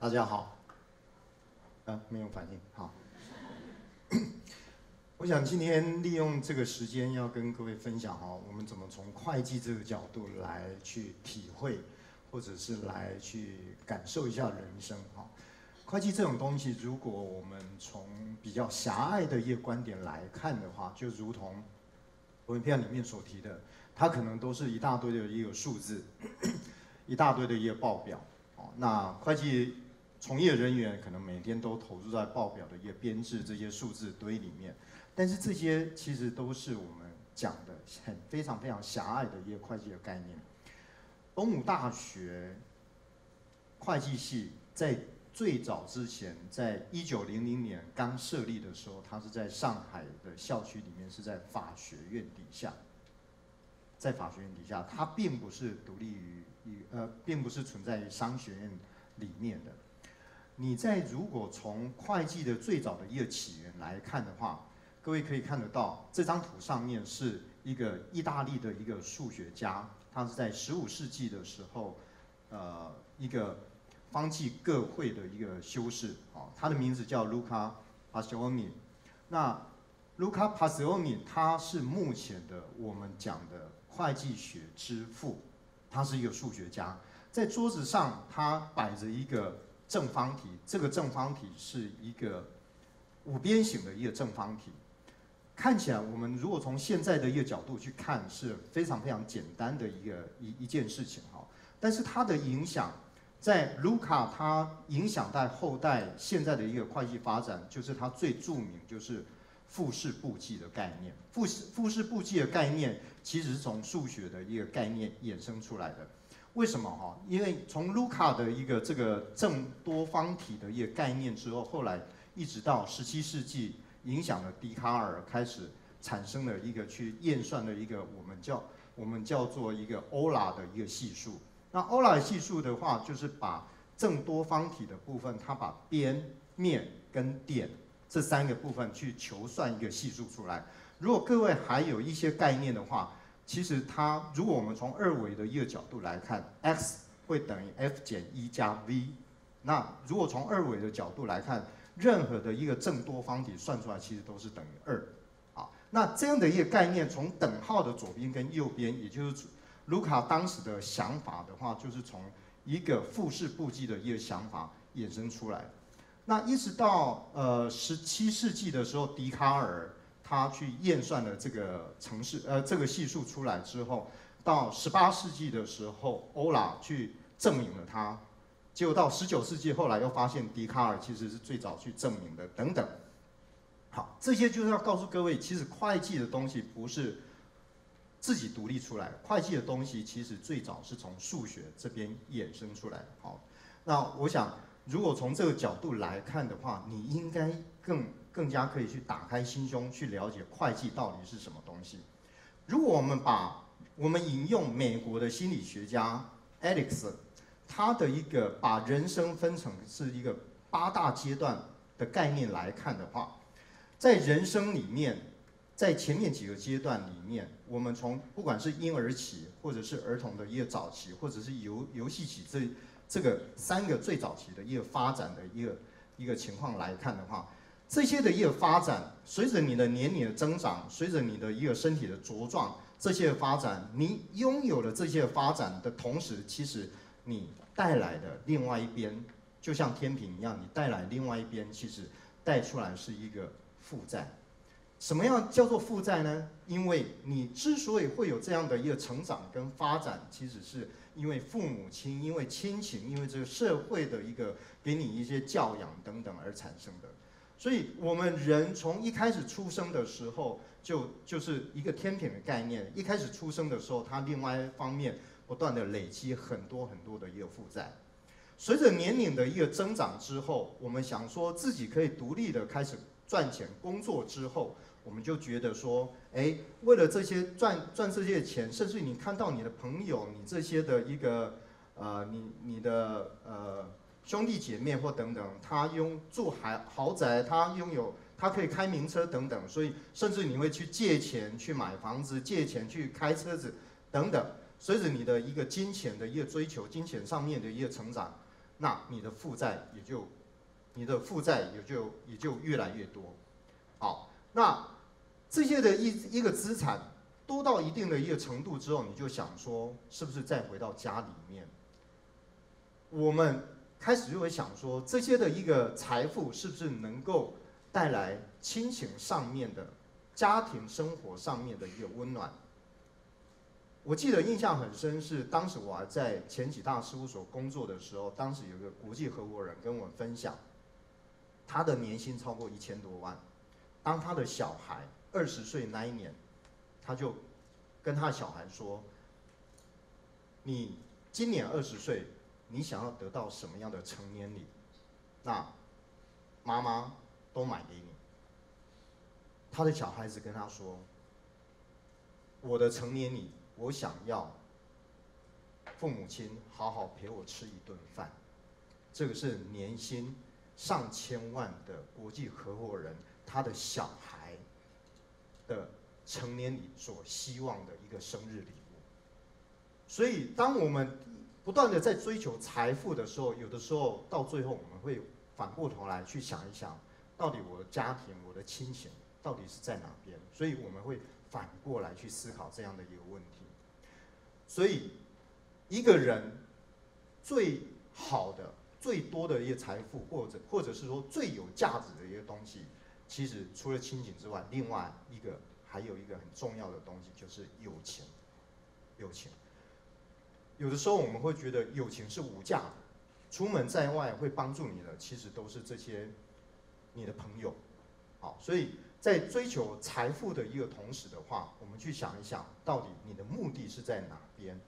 大家好。啊，没有反应，好。我想今天利用这个时间要跟各位分享哈，我们怎么从会计这个角度来去体会，或者是来去感受一下人生哈。会计这种东西，如果我们从比较狭隘的一个观点来看的话，就如同文片里面所提的，它可能都是一大堆的一个数字，一大堆的一个报表哦。那会计从业人员可能每天都投入在报表的一个编制这些数字堆里面。但是这些其实都是我们讲的很非常非常狭隘的一个会计的概念。东吴大学会计系在最早之前，在一九零零年刚设立的时候，它是在上海的校区里面，是在法学院底下，在法学院底下，它并不是独立于于呃，并不是存在于商学院里面的。你在如果从会计的最早的一个起源来看的话，各位可以看得到，这张图上面是一个意大利的一个数学家，他是在十五世纪的时候，呃，一个方济各会的一个修士，啊，他的名字叫卢卡帕西欧尼。那卢卡帕西欧尼他是目前的我们讲的会计学之父，他是一个数学家。在桌子上，他摆着一个正方体，这个正方体是一个五边形的一个正方体。看起来，我们如果从现在的一个角度去看，是非常非常简单的一个一一件事情哈。但是它的影响，在卢卡他影响在后代现在的一个会计发展，就是它最著名就是复式簿记的概念。复式复式簿记的概念其实是从数学的一个概念衍生出来的。为什么哈？因为从卢卡的一个这个正多方体的一个概念之后，后来一直到十七世纪。影响了笛卡尔，开始产生了一个去验算的一个我们叫我们叫做一个欧拉的一个系数。那欧拉系数的话，就是把正多方体的部分，它把边、面跟点这三个部分去求算一个系数出来。如果各位还有一些概念的话，其实它如果我们从二维的一个角度来看，x 会等于 f 减一加 v。那如果从二维的角度来看，任何的一个正多方体算出来其实都是等于二，啊，那这样的一个概念，从等号的左边跟右边，也就是卢卡当时的想法的话，就是从一个复式簿记的一个想法衍生出来。那一直到呃十七世纪的时候，笛卡尔他去验算了这个城市呃这个系数出来之后，到十八世纪的时候，欧拉去证明了它。结果到十九世纪，后来又发现笛卡尔其实是最早去证明的，等等。好，这些就是要告诉各位，其实会计的东西不是自己独立出来，会计的东西其实最早是从数学这边衍生出来。好，那我想，如果从这个角度来看的话，你应该更更加可以去打开心胸，去了解会计到底是什么东西。如果我们把我们引用美国的心理学家 Alex。他的一个把人生分成是一个八大阶段的概念来看的话，在人生里面，在前面几个阶段里面，我们从不管是婴儿期，或者是儿童的一个早期，或者是游游戏期这这个三个最早期的一个发展的一个一个情况来看的话，这些的一个发展，随着你的年龄的增长，随着你的一个身体的茁壮，这些发展，你拥有了这些发展的同时，其实。你带来的另外一边，就像天平一样，你带来另外一边，其实带出来是一个负债。什么样叫做负债呢？因为你之所以会有这样的一个成长跟发展，其实是因为父母亲、因为亲情、因为这个社会的一个给你一些教养等等而产生的。所以，我们人从一开始出生的时候，就就是一个天平的概念。一开始出生的时候，它另外一方面。不断的累积很多很多的一个负债，随着年龄的一个增长之后，我们想说自己可以独立的开始赚钱工作之后，我们就觉得说，哎，为了这些赚赚这些钱，甚至你看到你的朋友，你这些的一个呃，你你的呃兄弟姐妹或等等，他拥住豪豪宅，他拥有他可以开名车等等，所以甚至你会去借钱去买房子，借钱去开车子等等。随着你的一个金钱的一个追求，金钱上面的一个成长，那你的负债也就，你的负债也就也就越来越多。好，那这些的一一个资产多到一定的一个程度之后，你就想说，是不是再回到家里面？我们开始就会想说，这些的一个财富是不是能够带来亲情上面的、家庭生活上面的一个温暖？我记得印象很深，是当时我还在前几大事务所工作的时候，当时有个国际合伙人跟我分享，他的年薪超过一千多万，当他的小孩二十岁那一年，他就跟他的小孩说：“你今年二十岁。”你想要得到什么样的成年礼？那妈妈都买给你。他的小孩子跟他说：“我的成年礼，我想要父母亲好好陪我吃一顿饭。”这个是年薪上千万的国际合伙人，他的小孩的成年礼所希望的一个生日礼物。所以，当我们不断的在追求财富的时候，有的时候到最后，我们会反过头来去想一想，到底我的家庭、我的亲情到底是在哪边？所以我们会反过来去思考这样的一个问题。所以，一个人最好的、最多的一些财富，或者或者是说最有价值的一个东西，其实除了亲情之外，另外一个还有一个很重要的东西，就是友情。友情。有的时候我们会觉得友情是无价的，出门在外会帮助你的，其实都是这些你的朋友。好，所以在追求财富的一个同时的话，我们去想一想，到底你的目的是在哪边？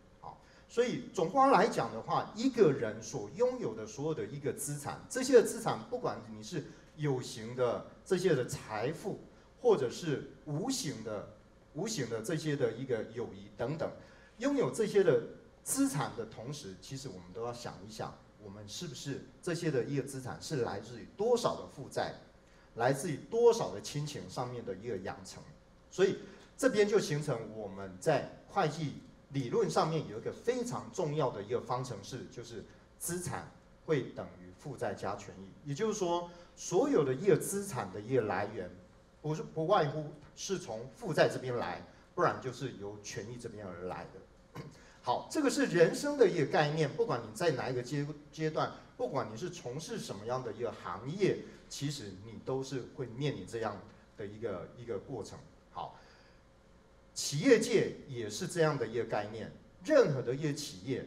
所以总括来讲的话，一个人所拥有的所有的一个资产，这些的资产，不管你是有形的这些的财富，或者是无形的、无形的这些的一个友谊等等，拥有这些的。资产的同时，其实我们都要想一想，我们是不是这些的一个资产是来自于多少的负债，来自于多少的亲情上面的一个养成，所以这边就形成我们在会计理论上面有一个非常重要的一个方程式，就是资产会等于负债加权益，也就是说，所有的一个资产的一个来源，不是不外乎是从负债这边来，不然就是由权益这边而来的。好，这个是人生的一个概念。不管你在哪一个阶阶段，不管你是从事什么样的一个行业，其实你都是会面临这样的一个一个过程。企业界也是这样的一个概念。任何的一个企业，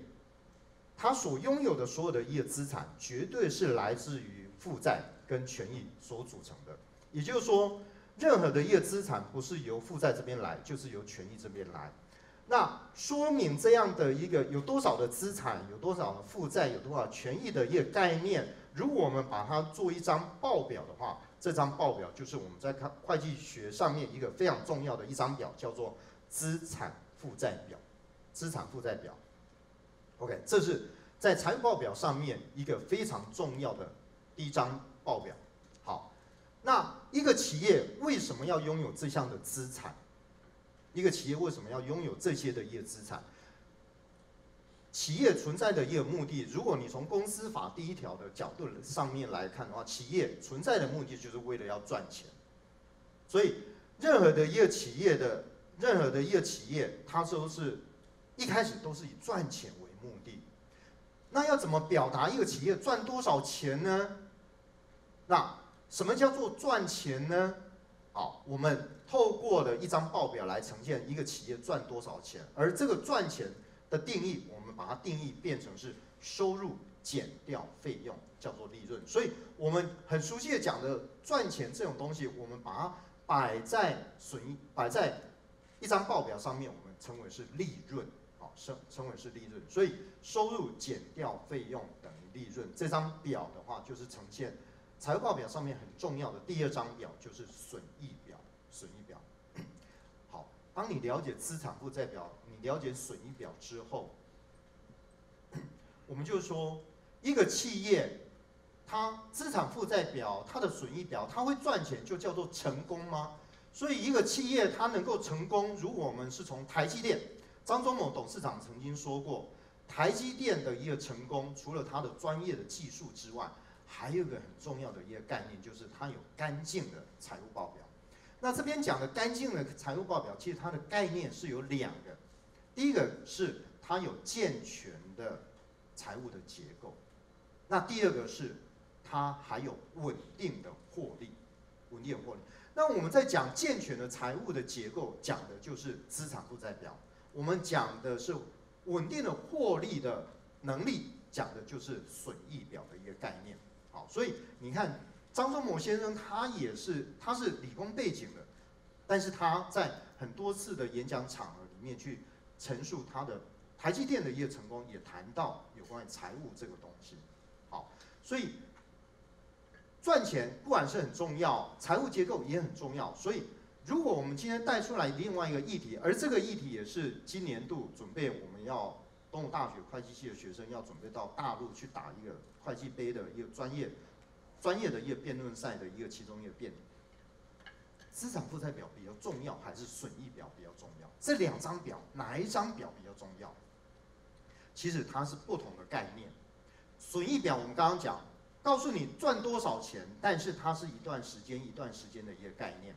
它所拥有的所有的一个资产，绝对是来自于负债跟权益所组成的。也就是说，任何的一个资产不是由负债这边来，就是由权益这边来。那说明这样的一个有多少的资产，有多少的负债，有多少权益的一个概念，如果我们把它做一张报表的话，这张报表就是我们在看会计学上面一个非常重要的一张表，叫做资产负债表。资产负债表，OK，这是在财务报表上面一个非常重要的第一张报表。好，那一个企业为什么要拥有这项的资产？一个企业为什么要拥有这些的一个资产？企业存在的一个目的，如果你从公司法第一条的角度上面来看的话，企业存在的目的就是为了要赚钱。所以，任何的一个企业的任何的一个企业，它都是一开始都是以赚钱为目的。那要怎么表达一个企业赚多少钱呢？那什么叫做赚钱呢？好，我们。透过了一张报表来呈现一个企业赚多少钱，而这个赚钱的定义，我们把它定义变成是收入减掉费用，叫做利润。所以，我们很熟悉的讲的赚钱这种东西，我们把它摆在损益摆在一张报表上面，我们称为是利润，好，称称为是利润。所以，收入减掉费用等于利润。这张表的话，就是呈现财务报表上面很重要的第二张表，就是损益表。损益表，好。当你了解资产负债表，你了解损益表之后，我们就说，一个企业，它资产负债表、它的损益表，它会赚钱，就叫做成功吗？所以，一个企业它能够成功，如果我们是从台积电，张忠谋董事长曾经说过，台积电的一个成功，除了它的专业的技术之外，还有一个很重要的一个概念，就是它有干净的财务报表。那这边讲的干净的财务报表，其实它的概念是有两个，第一个是它有健全的财务的结构，那第二个是它还有稳定的获利，稳定的获利。那我们在讲健全的财务的结构，讲的就是资产负债表；我们讲的是稳定的获利的能力，讲的就是损益表的一个概念。好，所以你看张忠谋先生，他也是他是理工背景的，但是他在很多次的演讲场合里面去陈述他的台积电的一个成功，也谈到有关财务这个东西。好，所以。赚钱不管是很重要，财务结构也很重要。所以，如果我们今天带出来另外一个议题，而这个议题也是今年度准备我们要东吴大学会计系的学生要准备到大陆去打一个会计杯的一个专业专业的一个辩论赛的一个其中一个辩，资产负债表比较重要还是损益表比较重要？这两张表哪一张表比较重要？其实它是不同的概念。损益表我们刚刚讲。告诉你赚多少钱，但是它是一段时间一段时间的一个概念。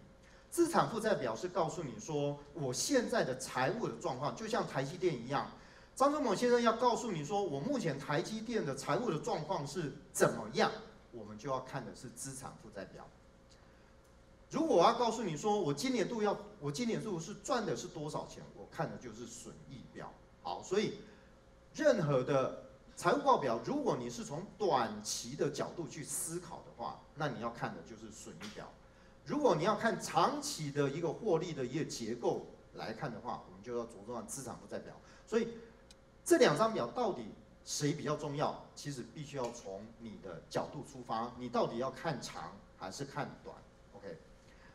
资产负债表是告诉你说我现在的财务的状况，就像台积电一样。张忠谋先生要告诉你说，我目前台积电的财务的状况是怎么样，我们就要看的是资产负债表。如果我要告诉你说，我今年度要我今年度是赚的是多少钱，我看的就是损益表。好，所以任何的。财务报表，如果你是从短期的角度去思考的话，那你要看的就是损益表；如果你要看长期的一个获利的一个结构来看的话，我们就要着重资产负债表。所以这两张表到底谁比较重要？其实必须要从你的角度出发，你到底要看长还是看短？OK，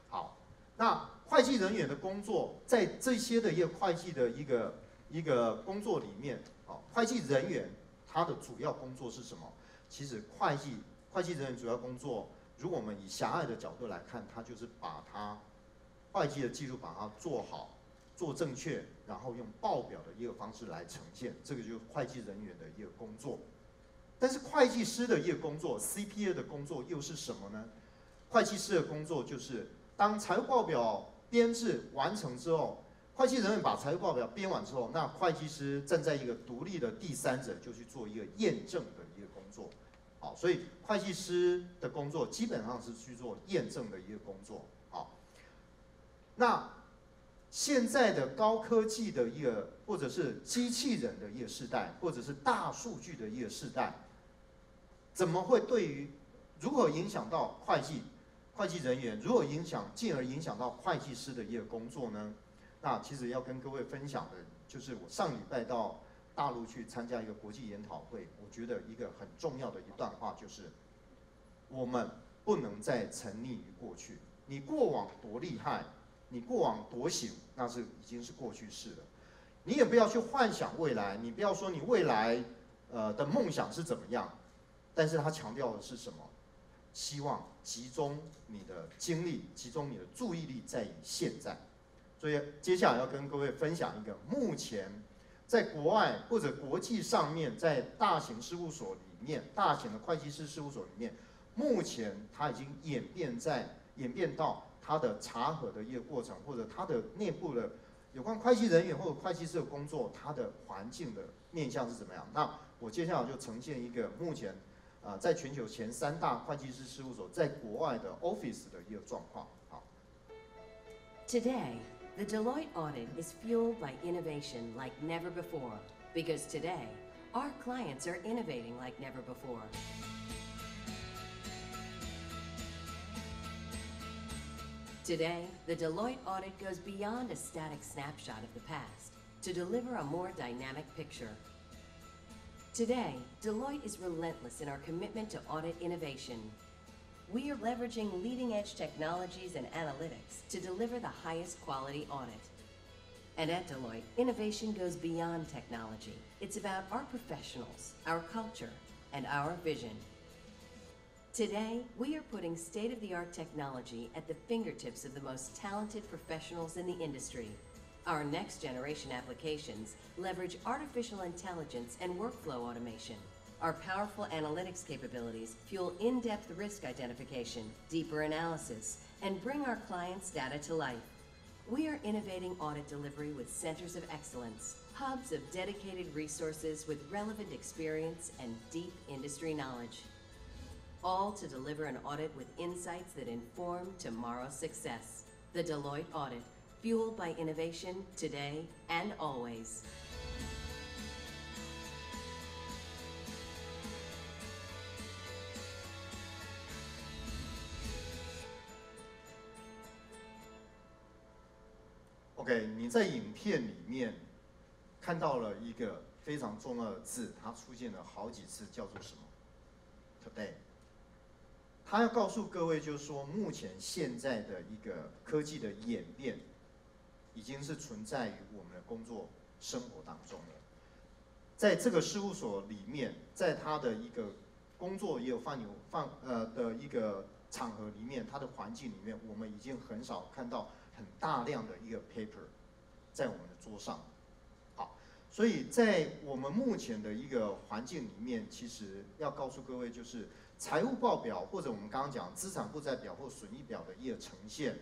好，那会计人员的工作，在这些的一个会计的一个一个工作里面，啊，会计人员。他的主要工作是什么？其实会计会计人员主要工作，如果我们以狭隘的角度来看，他就是把他会计的记录把它做好、做正确，然后用报表的一个方式来呈现，这个就是会计人员的一个工作。但是会计师的一个工作，CPA 的工作又是什么呢？会计师的工作就是当财务报表编制完成之后。会计人员把财务报表编完之后，那会计师站在一个独立的第三者，就去做一个验证的一个工作。好，所以会计师的工作基本上是去做验证的一个工作。好，那现在的高科技的一个，或者是机器人的一个时代，或者是大数据的一个时代，怎么会对于如何影响到会计会计人员，如何影响进而影响到会计师的一个工作呢？那其实要跟各位分享的，就是我上礼拜到大陆去参加一个国际研讨会，我觉得一个很重要的一段话就是，我们不能再沉溺于过去。你过往多厉害，你过往多行，那是已经是过去式了。你也不要去幻想未来，你不要说你未来呃的梦想是怎么样，但是他强调的是什么？希望集中你的精力，集中你的注意力在于现在。所以接下来要跟各位分享一个，目前在国外或者国际上面，在大型事务所里面，大型的会计师事务所里面，目前它已经演变在演变到它的查核的一个过程，或者它的内部的有关会计人员或者会计师的工作，它的环境的面向是怎么样？那我接下来就呈现一个目前啊，在全球前三大会计师事务所在国外的 office 的一个状况。好，Today。The Deloitte audit is fueled by innovation like never before because today, our clients are innovating like never before. Today, the Deloitte audit goes beyond a static snapshot of the past to deliver a more dynamic picture. Today, Deloitte is relentless in our commitment to audit innovation we are leveraging leading edge technologies and analytics to deliver the highest quality audit. And at Deloitte, innovation goes beyond technology. It's about our professionals, our culture, and our vision. Today, we are putting state of the art technology at the fingertips of the most talented professionals in the industry. Our next generation applications leverage artificial intelligence and workflow automation. Our powerful analytics capabilities fuel in depth risk identification, deeper analysis, and bring our clients' data to life. We are innovating audit delivery with centers of excellence, hubs of dedicated resources with relevant experience and deep industry knowledge. All to deliver an audit with insights that inform tomorrow's success. The Deloitte Audit, fueled by innovation today and always. OK，你在影片里面看到了一个非常重要的字，它出现了好几次，叫做什么？Today。他要告诉各位，就是说，目前现在的一个科技的演变，已经是存在于我们的工作生活当中了。在这个事务所里面，在他的一个工作也有放牛放呃的一个场合里面，他的环境里面，我们已经很少看到很大量的一个 paper 在我们的桌上。好，所以在我们目前的一个环境里面，其实要告诉各位就是。财务报表或者我们刚刚讲资产负债表或损益表的一个呈现，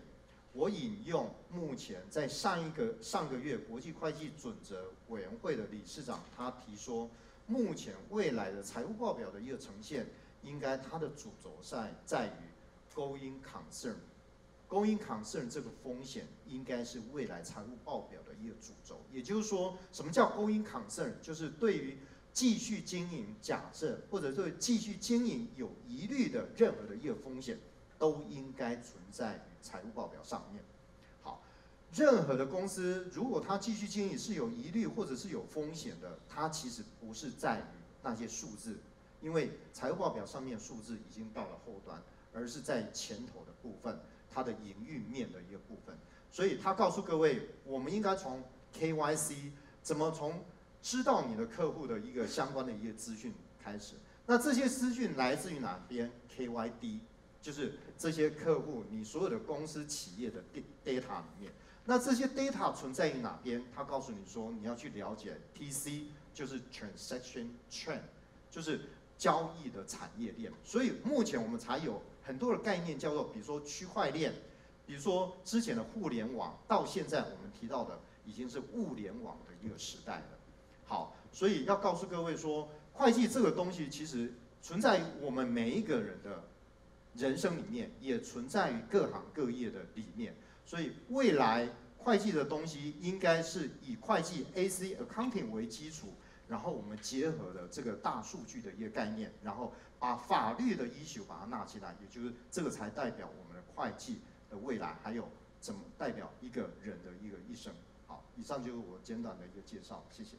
我引用目前在上一个上个月国际会计准则委员会的理事长他提说，目前未来的财务报表的一个呈现，应该它的主轴在在于 going concern concern，going concern 这个风险应该是未来财务报表的一个主轴，也就是说，什么叫 going concern，就是对于。继续经营，假设或者对继续经营有疑虑的任何的一个风险，都应该存在于财务报表上面。好，任何的公司如果它继续经营是有疑虑或者是有风险的，它其实不是在于那些数字，因为财务报表上面数字已经到了后端，而是在前头的部分，它的营运面的一个部分。所以他告诉各位，我们应该从 KYC 怎么从。知道你的客户的一个相关的一个资讯开始，那这些资讯来自于哪边？KYD，就是这些客户你所有的公司企业的 data 里面，那这些 data 存在于哪边？他告诉你说你要去了解 TC，就是 transaction trend，就是交易的产业链。所以目前我们才有很多的概念叫做，比如说区块链，比如说之前的互联网，到现在我们提到的已经是物联网的一个时代了。好，所以要告诉各位说，会计这个东西其实存在于我们每一个人的人生里面，也存在于各行各业的里面。所以未来会计的东西应该是以会计 AC accounting 为基础，然后我们结合了这个大数据的一个概念，然后把法律的依据把它纳进来，也就是这个才代表我们的会计的未来，还有怎么代表一个人的一个一生。好，以上就是我简短的一个介绍，谢谢。